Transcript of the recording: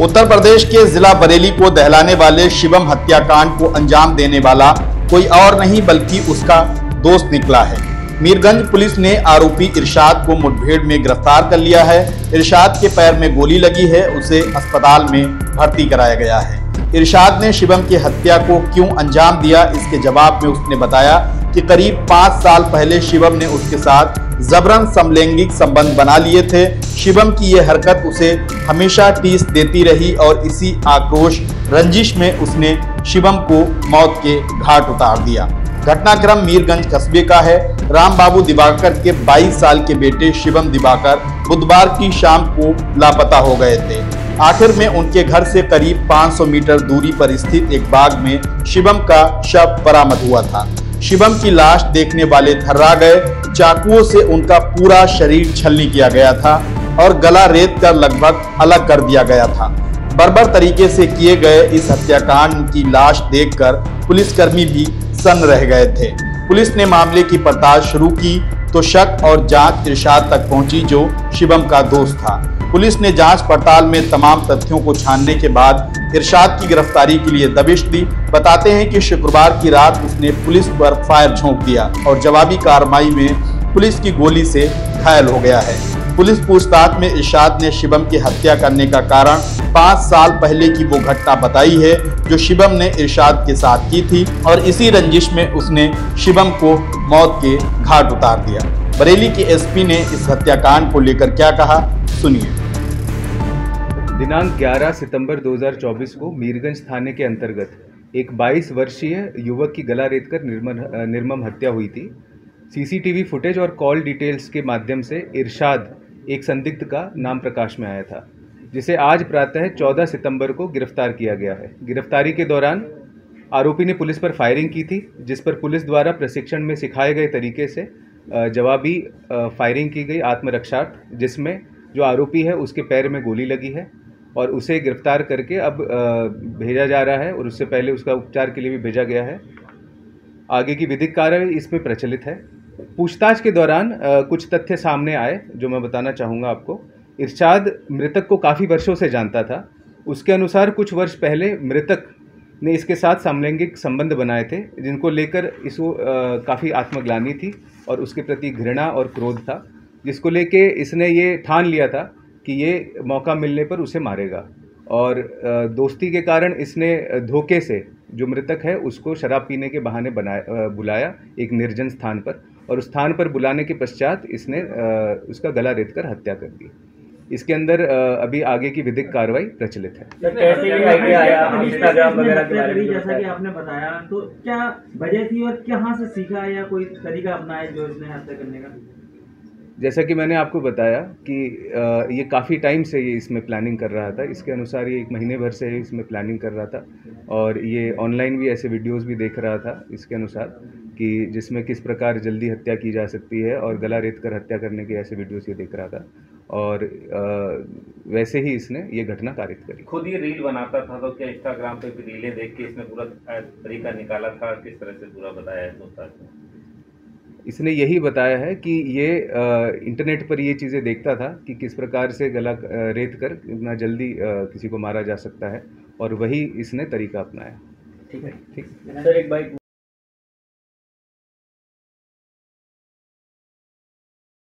उत्तर प्रदेश के जिला बरेली को दहलाने वाले शिवम हत्याकांड को अंजाम देने वाला कोई और नहीं बल्कि उसका दोस्त निकला है। मीरगंज पुलिस ने आरोपी इरशाद को मुठभेड़ में गिरफ़्तार कर लिया है। इरशाद के पैर में गोली लगी है, उसे अस्पताल में भर्ती कराया गया है। इरशाद ने शिवम की हत्या को क्यों अंजाम दिया, इसके जवाब में उसने बताया कि करीब पाँच साल पहले शिवम ने उसके साथ जबरन समलैंगिक संबंध बना लिए थे। शिवम की ये हरकत उसे हमेशा टीस देती रही और इसी आक्रोश, रंजिश में उसने शिवम को मौत के घाट उतार दिया। घटनाक्रम मीरगंज कस्बे का है। राम बाबू दिवाकर के 22 साल के बेटे शिवम दिवाकर बुधवार की शाम को लापता हो गए थे। आखिर में उनके घर से करीब 500 मीटर दूरी पर स्थित एक बाग में शिवम का शव बरामद हुआ था। शिवम की लाश देखने वाले थर्रा गए। चाकुओं से उनका पूरा शरीर छलनी किया गया था और गला रेत कर लगभग अलग कर दिया गया था। बर्बर तरीके से किए गए इस हत्याकांड की लाश देखकर पुलिसकर्मी भी सन्न रह गए थे। पुलिस ने मामले की पड़ताल शुरू की तो शक और जाँच इरशाद तक पहुँची जो शिवम का दोस्त था। पुलिस ने जाँच पड़ताल में तमाम तथ्यों को छानने के बाद इरशाद की गिरफ्तारी के लिए दबिश दी। बताते हैं कि शुक्रवार की रात उसने पुलिस पर फायर झोंक दिया और जवाबी कार्रवाई में पुलिस की गोली से घायल हो गया है। पुलिस पूछताछ में इरशाद ने शिवम की हत्या करने का कारण पाँच साल पहले की वो घटना बताई है, जो शिवम ने इरशाद के साथ की थी और इसी रंजिश में उसने शिवम को मौत के घाट उतार दिया। बरेली के एसपी ने इस हत्याकांड को लेकर क्या कहा? सुनिए। दिनांक 11 सितंबर 2024 को मीरगंज थाने के अंतर्गत एक 22 वर्षीय युवक की गला रेतकर निर्मम निर्मम हत्या हुई थी। सीसीटीवी फुटेज और कॉल डिटेल्स के माध्यम से इरशाद एक संदिग्ध का नाम प्रकाश में आया था, जिसे आज प्रातः 14 सितंबर को गिरफ़्तार किया गया है। गिरफ्तारी के दौरान आरोपी ने पुलिस पर फायरिंग की थी, जिस पर पुलिस द्वारा प्रशिक्षण में सिखाए गए तरीके से जवाबी फायरिंग की गई आत्मरक्षार्थ, जिसमें जो आरोपी है, उसके पैर में गोली लगी है और उसे गिरफ़्तार करके अब भेजा जा रहा है और उससे पहले उसका उपचार के लिए भी भेजा गया है। आगे की विधिक कार्रवाई इसमें प्रचलित है। पूछताछ के दौरान कुछ तथ्य सामने आए, जो मैं बताना चाहूँगा आपको। इरशाद मृतक को काफ़ी वर्षों से जानता था। उसके अनुसार कुछ वर्ष पहले मृतक ने इसके साथ समलैंगिक संबंध बनाए थे, जिनको लेकर इसको काफ़ी आत्मग्लानी थी और उसके प्रति घृणा और क्रोध था। जिसको लेके इसने ये ठान लिया था कि ये मौका मिलने पर उसे मारेगा। और दोस्ती के कारण इसने धोखे से जो मृतक है उसको शराब पीने के बहाने बनाया बुलाया एक निर्जन स्थान पर और उस स्थान पर बुलाने के पश्चात इसने उसका गला रेत कर हत्या कर दी। इसके अंदर अभी आगे की विधिक कार्रवाई प्रचलित है। जैसा कि आपने बताया तो क्या वजह थी और कहाँ से सीखा या कोई तरीका अपनाया जो इसने हत्या करने का? जैसा कि मैंने आपको बताया कि ये काफ़ी टाइम से ये इसमें प्लानिंग कर रहा था। इसके अनुसार ये एक महीने भर से इसमें प्लानिंग कर रहा था और ये ऑनलाइन भी ऐसे वीडियोस भी देख रहा था इसके अनुसार कि जिसमें किस प्रकार जल्दी हत्या की जा सकती है और गला रेत कर हत्या करने के ऐसे वीडियोस ये देख रहा था और वैसे ही इसने ये घटना कारित करी। खुद ही रील बनाता था तो क्या इंस्टाग्राम पे भी रीलें देख के इसने पूरा तरीका निकाला था? किस तरह से पूरा बताया है इसने यही बताया है कि ये इंटरनेट पर ये चीज़ें देखता था कि किस प्रकार से गला रेत कर इतना जल्दी किसी को मारा जा सकता है और वही इसने तरीका अपनाया। ठीक है। ठीक। सर एक बाइक